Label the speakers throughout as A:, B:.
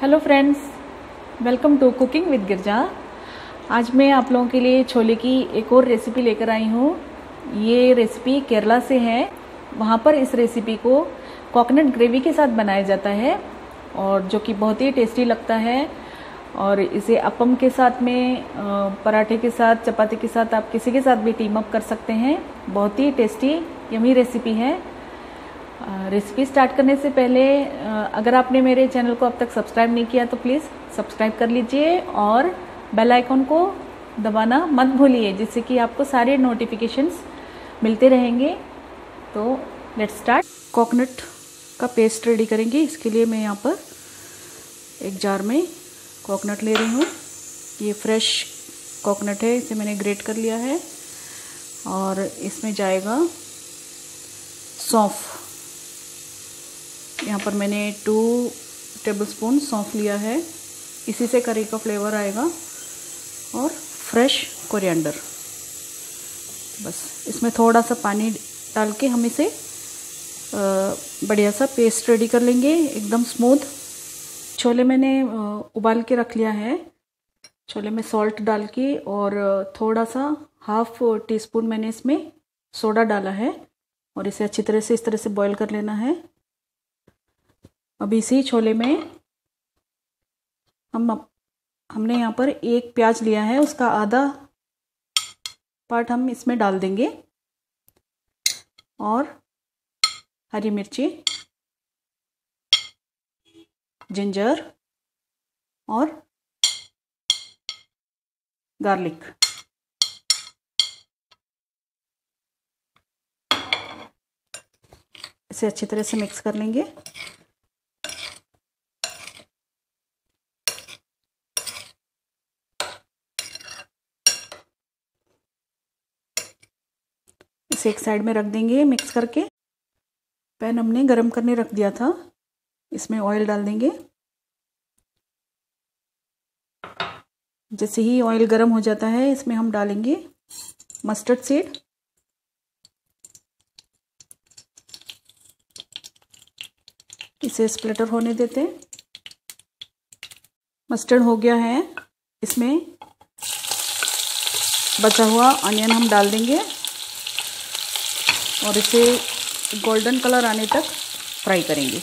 A: Hello friends welcome to cooking with Girja आज मैं आप लोगों के लिए छोले की एक और रेसिपी लेकर आई हूँ। ये रेसिपी केरला से है। वहाँ पर इस रेसिपी को कोकोनट ग्रेवी के साथ बनाया जाता है और जो कि बहुत ही टेस्टी लगता है। और इसे अपम के साथ में पराठे के साथ, चपाती के साथ आप किसी के साथ भी टीम अप कर सकते हैं। बहुत ही टेस्टी यमी रेसिपी है। रेसिपी स्टार्ट करने से पहले अगर आपने मेरे चैनल को अब तक सब्सक्राइब नहीं किया तो प्लीज़ सब्सक्राइब कर लीजिए और बेल आइकॉन को दबाना मत भूलिए, जिससे कि आपको सारे नोटिफिकेशंस मिलते रहेंगे। तो लेट्स स्टार्ट कोकोनट का पेस्ट रेडी करेंगे। इसके लिए मैं यहाँ पर एक जार में कोकोनट ले रही हूँ। ये फ्रेश कोकोनट है, इसे मैंने ग्रेट कर लिया है। और इसमें जाएगा सौंफ। यहाँ पर मैंने टू टेबलस्पून सौंफ लिया है। इसी से करी का फ्लेवर आएगा और फ्रेश कोरिएंडर बस, इसमें थोड़ा सा पानी डाल के हम इसे बढ़िया सा पेस्ट रेडी कर लेंगे, एकदम स्मूथ छोले मैंने उबाल के रख लिया है। छोले में सॉल्ट डाल के और थोड़ा सा हाफ़ टी स्पून मैंने इसमें सोडा डाला है और इसे अच्छी तरह से, इस तरह से बॉईल कर लेना है। अब इसी छोले में हम हमने यहाँ पर एक प्याज लिया है, उसका आधा पार्ट हम इसमें डाल देंगे। और हरी मिर्ची, जिंजर और गार्लिक। इसे अच्छी तरह से मिक्स कर लेंगे। इसे एक साइड में रख देंगे मिक्स करके। पैन हमने गरम करने रख दिया था। इसमें ऑयल डाल देंगे। जैसे ही ऑयल गरम हो जाता है, इसमें हम डालेंगे मस्टर्ड सीड इसे स्प्लिटर होने देते हैं। मस्टर्ड हो गया है। इसमें बचा हुआ अनियन हम डाल देंगे। और इसे गोल्डन कलर आने तक फ्राई करेंगे।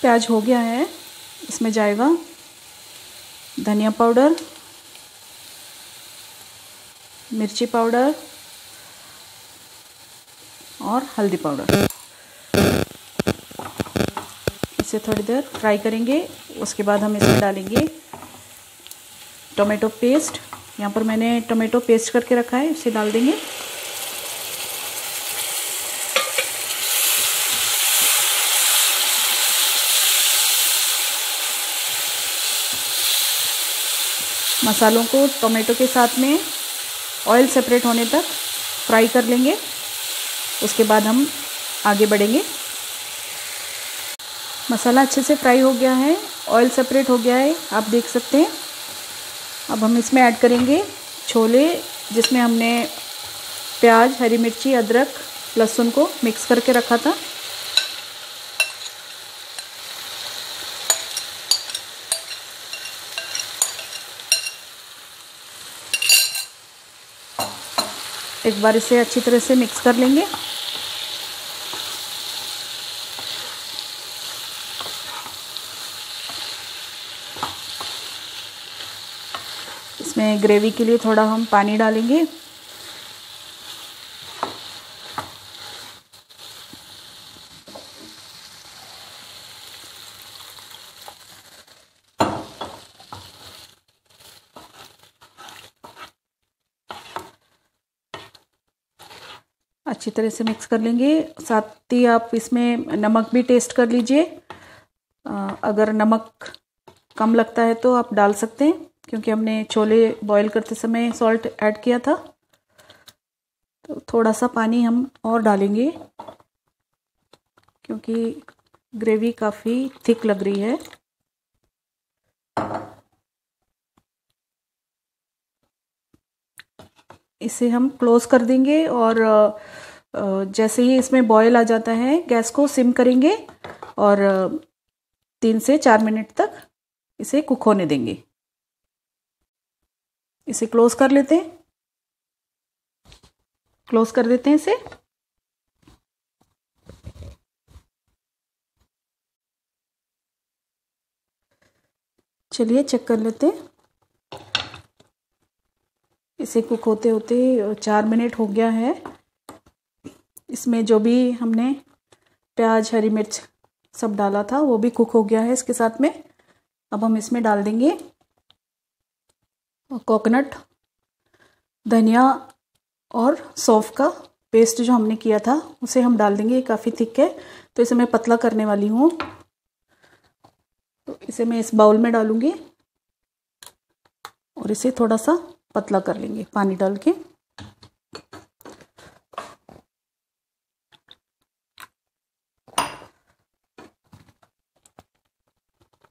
A: प्याज हो गया है, इसमें जाएगा धनिया पाउडर, मिर्ची पाउडर और हल्दी पाउडर। इसे थोड़ी देर फ्राई करेंगे, उसके बाद हम इसमें डालेंगे टोमेटो पेस्ट। यहाँ पर मैंने टोमेटो पेस्ट करके रखा है, इसे डाल देंगे। मसालों को टोमेटो के साथ में ऑयल सेपरेट होने तक फ्राई कर लेंगे। उसके बाद हम आगे बढ़ेंगे। मसाला अच्छे से फ्राई हो गया है, ऑयल सेपरेट हो गया है, आप देख सकते हैं। अब हम इसमें ऐड करेंगे छोले, जिसमें हमने प्याज, हरी मिर्ची, अदरक, लहसुन को मिक्स करके रखा था। एक बार इसे अच्छी तरह से मिक्स कर लेंगे। इसमें ग्रेवी के लिए थोड़ा हम पानी डालेंगे। अच्छी तरह से मिक्स कर लेंगे। साथ ही आप इसमें नमक भी टेस्ट कर लीजिए। अगर नमक कम लगता है तो आप डाल सकते हैं। क्योंकि हमने छोले बॉईल करते समय सॉल्ट ऐड किया था। तो थोड़ा सा पानी हम और डालेंगे, क्योंकि ग्रेवी काफ़ी थिक लग रही है। इसे हम क्लोज़ कर देंगे और जैसे ही इसमें बॉयल आ जाता है, गैस को सिम करेंगे और, तीन से चार मिनट तक इसे कुक होने देंगे। इसे क्लोज कर लेते हैं। क्लोज कर देते हैं इसे। चलिए चेक कर लेते हैं। इसे कुक होते होते चार मिनट हो गया है। इसमें जो भी हमने प्याज, हरी मिर्च सब डाला था, वो भी कुक हो गया है इसके साथ में। अब हम इसमें डाल देंगे कोकोनट, धनिया और सौफ का पेस्ट जो हमने किया था, उसे हम डाल देंगे, ये काफ़ी थिक है। तो इसे मैं पतला करने वाली हूँ। तो इसे मैं इस बाउल में डालूँगी और इसे थोड़ा सा पतला कर लेंगे, पानी डाल के।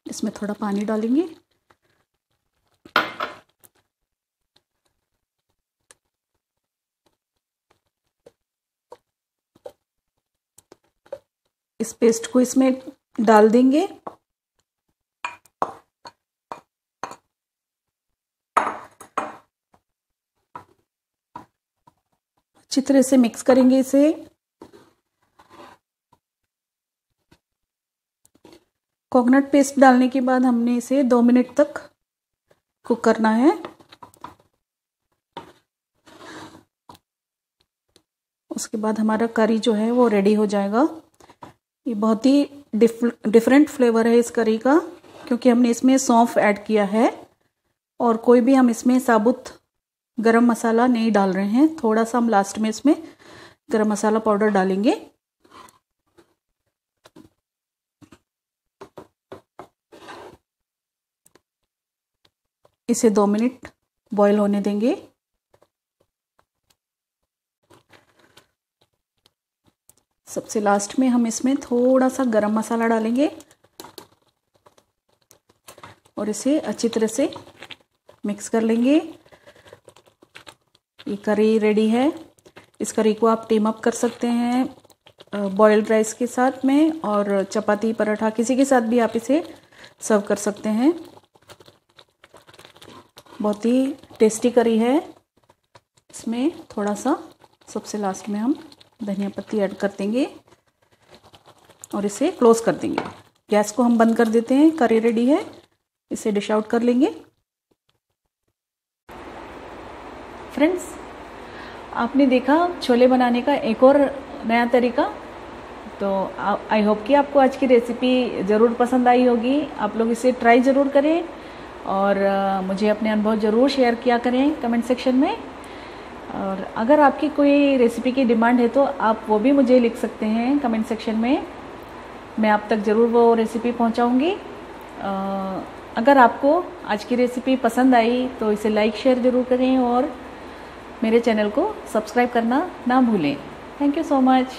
A: इसमें थोड़ा पानी डालेंगे। इस पेस्ट को इसमें डाल देंगे। अच्छी तरह से मिक्स करेंगे इसे। कोकोनट पेस्ट डालने के बाद हमने इसे दो मिनट तक कुक करना है। उसके बाद हमारा करी जो है वो रेडी हो जाएगा। ये बहुत ही डिफरेंट फ्लेवर है इस करी का, क्योंकि हमने इसमें सौंफ ऐड किया है और कोई भी हम इसमें साबुत गरम मसाला नहीं डाल रहे हैं। थोड़ा सा हम लास्ट में इसमें गरम मसाला पाउडर डालेंगे। इसे दो मिनट बॉईल होने देंगे। सबसे लास्ट में हम इसमें थोड़ा सा गरम मसाला डालेंगे। और इसे अच्छी तरह से मिक्स कर लेंगे। ये करी रेडी है। इस करी को आप टीम अप कर सकते हैं बॉयल्ड राइस के साथ में और चपाती पराठा किसी के साथ भी आप इसे सर्व कर सकते हैं। बहुत ही टेस्टी करी है। इसमें थोड़ा सा सबसे लास्ट में हम धनिया पत्ती ऐड कर देंगे और इसे क्लोज कर देंगे। गैस को हम बंद कर देते हैं, करी रेडी है। इसे डिश आउट कर लेंगे। फ्रेंड्स, आपने देखा छोले बनाने का एक और नया तरीका? तो आई होप कि आपको आज की रेसिपी ज़रूर पसंद आई होगी। आप लोग इसे ट्राई ज़रूर करें और मुझे अपने अनुभव ज़रूर शेयर किया करें कमेंट सेक्शन में। और अगर आपकी कोई रेसिपी की डिमांड है तो आप वो भी मुझे लिख सकते हैं कमेंट सेक्शन में। मैं आप तक ज़रूर वो रेसिपी पहुंचाऊँगी। अगर आपको आज की रेसिपी पसंद आई तो इसे लाइक शेयर ज़रूर करें और मेरे चैनल को सब्सक्राइब करना ना भूलें। Thank you so much